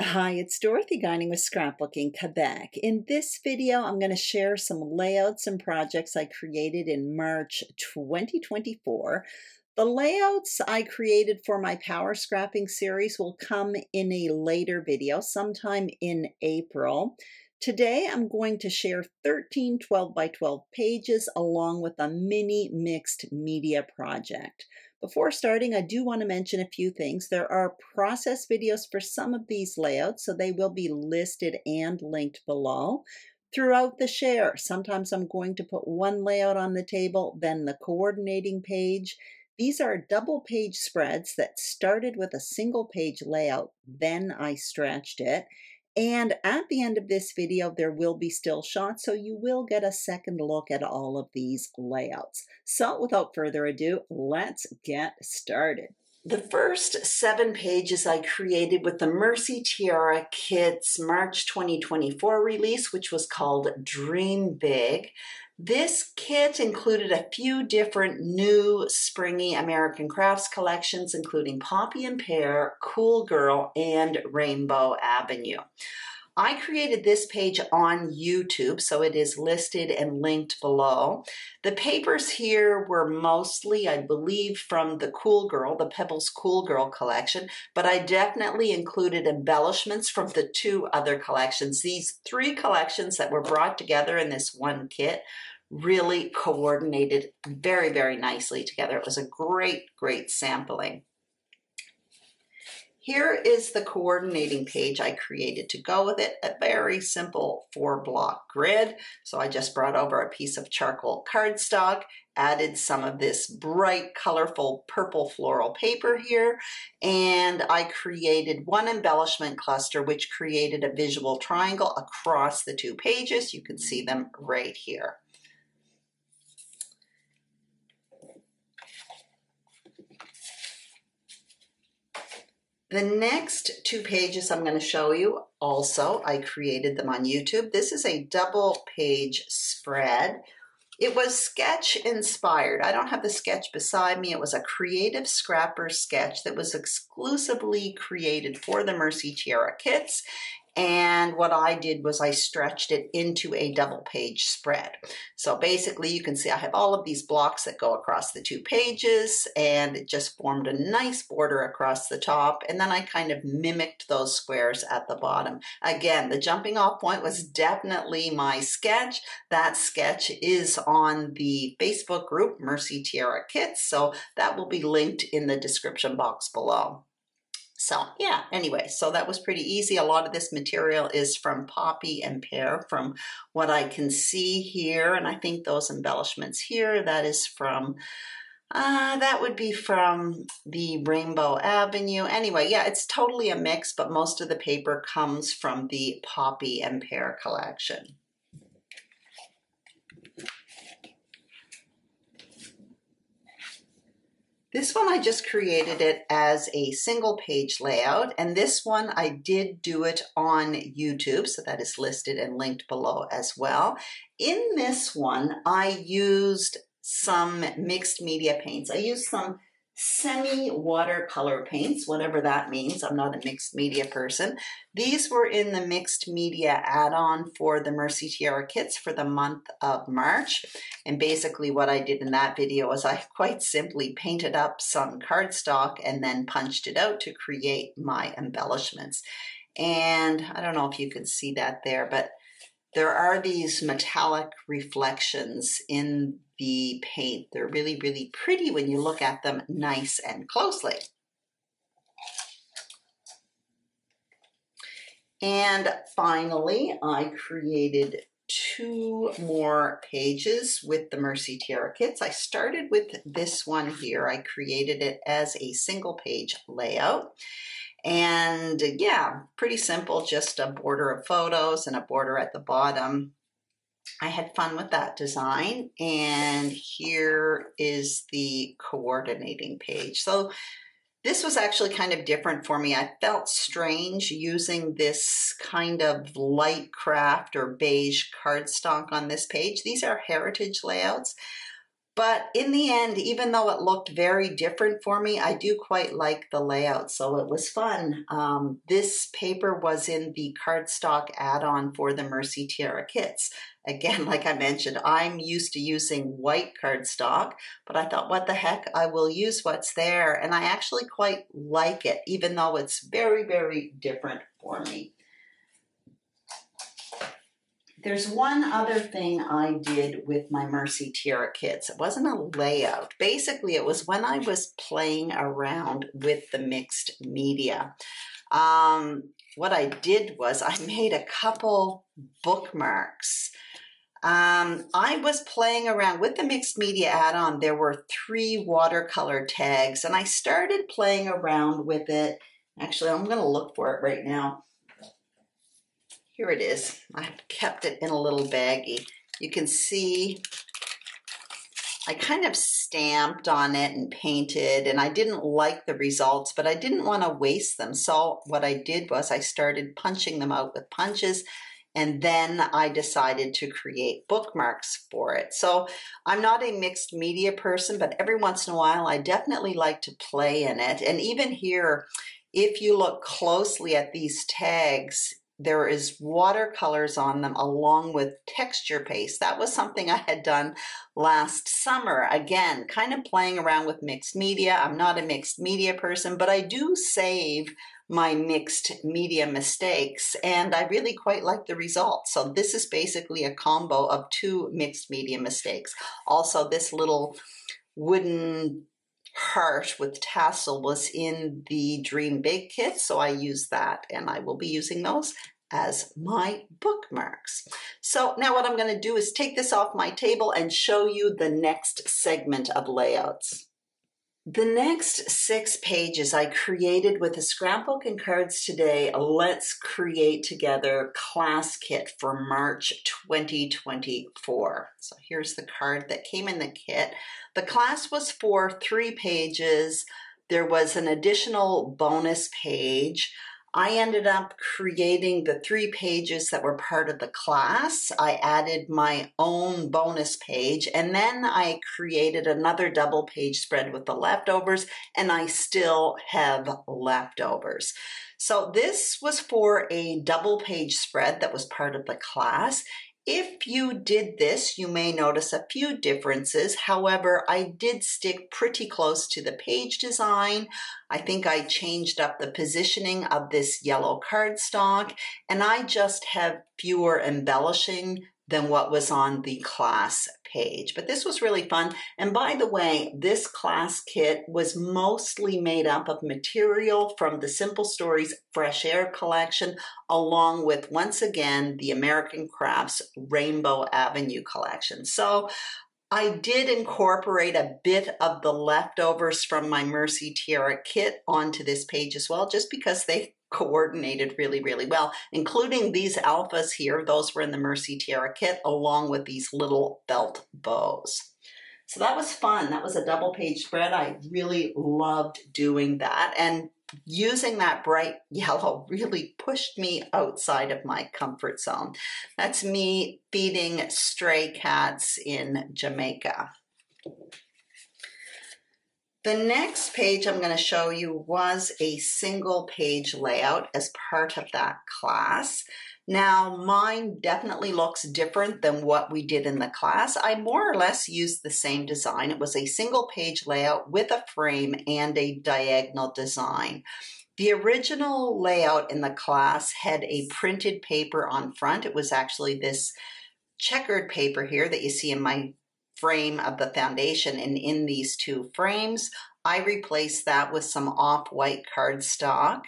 Hi, it's Dorothy Guinan with Scrapbooking Quebec. In this video, I'm going to share some layouts and projects I created in March 2024. The layouts I created for my power scrapping series will come in a later video, sometime in April. Today, I'm going to share 13 12 by 12 pages along with a mini mixed media project. Before starting, I do want to mention a few things. There are process videos for some of these layouts, so they will be listed and linked below. Throughout the share, sometimes I'm going to put one layout on the table, then the coordinating page. These are double page spreads that started with a single page layout, then I stretched it. And at the end of this video, there will be still shots, so you will get a second look at all of these layouts. So without further ado, let's get started. The first seven pages I created with the Mercy Tiara Kits March 2024 release, which was called Dream Big. This kit included a few different new springy American Crafts collections, including Poppy and Pear, Cool Girl, and Rainbow Avenue. I created this page on YouTube, so it is listed and linked below. The papers here were mostly, I believe, from the Cool Girl, the Pebbles Cool Girl collection, but I definitely included embellishments from the two other collections. These three collections that were brought together in this one kit really coordinated very, very nicely together. It was a great, great sampling. Here is the coordinating page I created to go with it, a very simple four block grid. So I just brought over a piece of charcoal cardstock, added some of this bright, colorful purple floral paper here, and I created one embellishment cluster which created a visual triangle across the two pages. You can see them right here. The next two pages I'm going to show you also, I created them on YouTube. This is a double page spread. It was sketch inspired. I don't have the sketch beside me. It was a creative scrapper sketch that was exclusively created for the Mercy Tiara kits and what I did was I stretched it into a double page spread. So basically you can see I have all of these blocks that go across the two pages and it just formed a nice border across the top. And then I kind of mimicked those squares at the bottom. Again, the jumping off point was definitely my sketch. That sketch is on the Facebook group Mercy Tiara Kits. So that will be linked in the description box below. So yeah, anyway, so that was pretty easy. A lot of this material is from Poppy and Pear from what I can see here. And I think those embellishments here, that is from, uh, that would be from the Rainbow Avenue. Anyway, yeah, it's totally a mix, but most of the paper comes from the Poppy and Pear collection. This one I just created it as a single page layout and this one I did do it on YouTube so that is listed and linked below as well. In this one I used some mixed media paints. I used some semi watercolor paints, whatever that means. I'm not a mixed media person. These were in the mixed media add-on for the Mercy Tiara kits for the month of March. And basically what I did in that video was I quite simply painted up some cardstock and then punched it out to create my embellishments. And I don't know if you can see that there, but there are these metallic reflections in the paint. They're really, really pretty when you look at them nice and closely. And finally, I created two more pages with the Mercy Tiara kits. I started with this one here. I created it as a single page layout. And yeah, pretty simple, just a border of photos and a border at the bottom. I had fun with that design and here is the coordinating page. So this was actually kind of different for me. I felt strange using this kind of light kraft or beige cardstock on this page. These are heritage layouts. But in the end, even though it looked very different for me, I do quite like the layout, so it was fun. Um, this paper was in the cardstock add-on for the Mercy Tiara kits. Again, like I mentioned, I'm used to using white cardstock, but I thought, what the heck, I will use what's there. And I actually quite like it, even though it's very, very different for me. There's one other thing I did with my Mercy Tiara kits. It wasn't a layout. Basically, it was when I was playing around with the mixed media. Um, what I did was I made a couple bookmarks. Um, I was playing around with the mixed media add-on. There were three watercolor tags, and I started playing around with it. Actually, I'm going to look for it right now. Here it is. I've kept it in a little baggie. You can see I kind of stamped on it and painted and I didn't like the results, but I didn't want to waste them. So what I did was I started punching them out with punches and then I decided to create bookmarks for it. So I'm not a mixed media person, but every once in a while I definitely like to play in it. And even here, if you look closely at these tags, there is watercolors on them along with texture paste. That was something I had done last summer. Again, kind of playing around with mixed media. I'm not a mixed media person, but I do save my mixed media mistakes and I really quite like the results. So this is basically a combo of two mixed media mistakes. Also, this little wooden heart with tassel was in the Dream Big kit, so I use that and I will be using those as my bookmarks. So now what I'm going to do is take this off my table and show you the next segment of layouts. The next six pages I created with a scrapbook and cards today. Let's create together class kit for March 2024. So here's the card that came in the kit. The class was for three pages. There was an additional bonus page. I ended up creating the three pages that were part of the class. I added my own bonus page and then I created another double page spread with the leftovers and I still have leftovers. So this was for a double page spread that was part of the class if you did this, you may notice a few differences. However, I did stick pretty close to the page design. I think I changed up the positioning of this yellow cardstock, and I just have fewer embellishing than what was on the class page. But this was really fun. And by the way, this class kit was mostly made up of material from the Simple Stories Fresh Air collection, along with, once again, the American Crafts Rainbow Avenue collection. So I did incorporate a bit of the leftovers from my Mercy Tiara kit onto this page as well, just because they coordinated really, really well, including these alphas here. Those were in the Mercy Tiara kit, along with these little belt bows. So that was fun. That was a double page spread. I really loved doing that. And using that bright yellow really pushed me outside of my comfort zone. That's me feeding stray cats in Jamaica. The next page I'm going to show you was a single page layout as part of that class. Now, mine definitely looks different than what we did in the class. I more or less used the same design. It was a single page layout with a frame and a diagonal design. The original layout in the class had a printed paper on front. It was actually this checkered paper here that you see in my frame of the foundation and in these two frames. I replaced that with some off-white cardstock.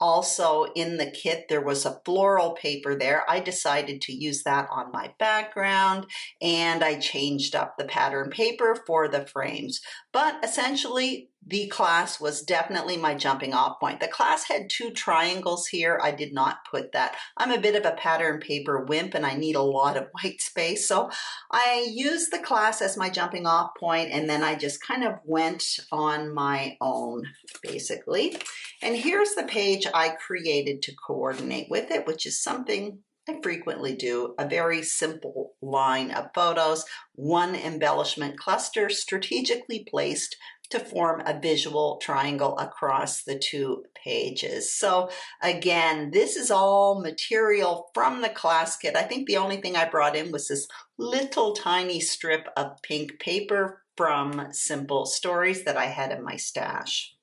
Also in the kit, there was a floral paper there. I decided to use that on my background and I changed up the pattern paper for the frames. But essentially, the class was definitely my jumping off point. The class had two triangles here. I did not put that. I'm a bit of a pattern paper wimp and I need a lot of white space. So I used the class as my jumping off point and then I just kind of went on my own basically. And here's the page I created to coordinate with it, which is something I frequently do a very simple line of photos, one embellishment cluster strategically placed to form a visual triangle across the two pages. So again, this is all material from the class kit. I think the only thing I brought in was this little tiny strip of pink paper from Simple Stories that I had in my stash.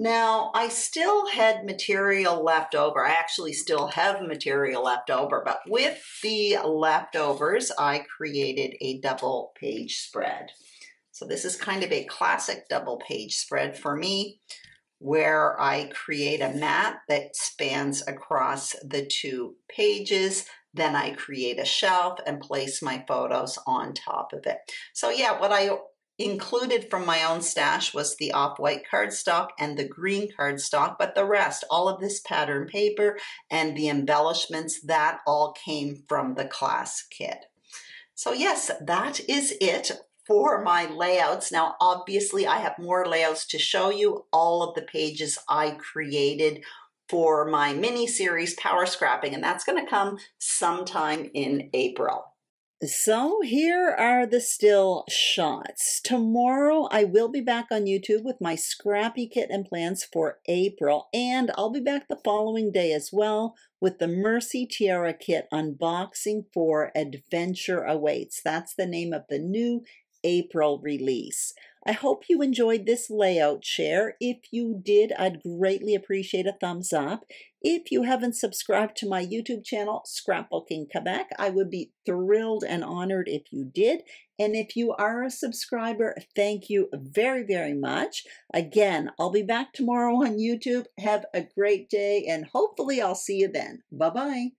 Now, I still had material left over. I actually still have material left over, but with the leftovers, I created a double page spread. So this is kind of a classic double page spread for me where I create a mat that spans across the two pages. Then I create a shelf and place my photos on top of it. So yeah, what I Included from my own stash was the off-white cardstock and the green cardstock, but the rest, all of this pattern paper and the embellishments, that all came from the class kit. So yes, that is it for my layouts. Now, obviously, I have more layouts to show you. All of the pages I created for my mini series Power Scrapping, and that's going to come sometime in April. So here are the still shots. Tomorrow I will be back on YouTube with my scrappy kit and plans for April, and I'll be back the following day as well with the Mercy Tiara kit unboxing for Adventure Awaits. That's the name of the new April release. I hope you enjoyed this layout share. If you did, I'd greatly appreciate a thumbs up. If you haven't subscribed to my YouTube channel, Scrapbooking Quebec, I would be thrilled and honored if you did. And if you are a subscriber, thank you very, very much. Again, I'll be back tomorrow on YouTube. Have a great day, and hopefully I'll see you then. Bye-bye.